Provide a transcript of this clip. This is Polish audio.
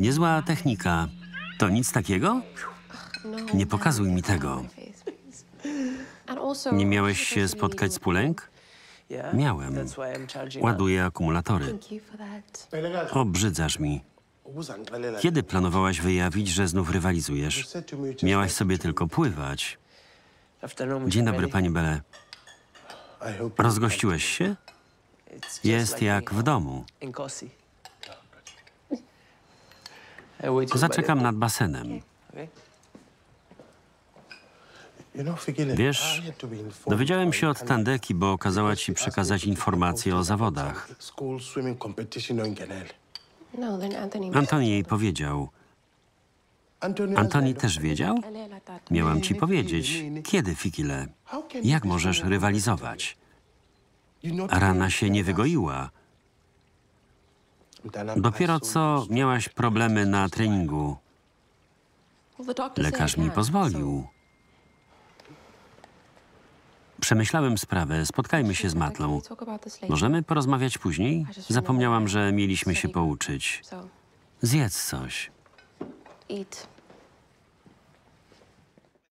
Niezła technika. To nic takiego? Nie pokazuj mi tego. Nie miałeś się spotkać z Pulęk? Miałem. Ładuję akumulatory. Obrzydzasz mi. Kiedy planowałaś wyjawić, że znów rywalizujesz? Miałaś sobie tylko pływać. Dzień dobry, pani Bele. Rozgościłeś się? Jest jak w domu. Zaczekam nad basenem. Wiesz, dowiedziałem się od Tandeki, bo kazała ci przekazać informacje o zawodach. Antoni jej powiedział. Antoni też wiedział? Miałam ci powiedzieć. Kiedy, Fikile? Jak możesz rywalizować? Rana się nie wygoiła. Dopiero co miałaś problemy na treningu. Lekarz mi pozwolił. Przemyślałem sprawę. Spotkajmy się z Matlą. Możemy porozmawiać później? Zapomniałam, że mieliśmy się pouczyć. Zjedz coś. Eat.